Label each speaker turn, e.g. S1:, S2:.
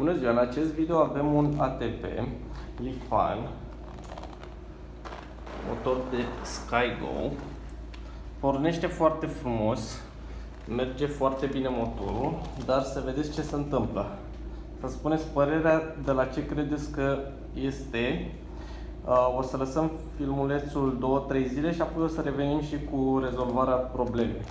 S1: Bună ziua! În acest video avem un ATP Lifan motor de SkyGo. Pornește foarte frumos merge foarte bine motorul dar să vedeți ce se întâmplă. Să spuneți părerea de la ce credeți că este. Uh, o să lăsăm filmulețul 2-3 zile și apoi o să revenim și cu rezolvarea problemei.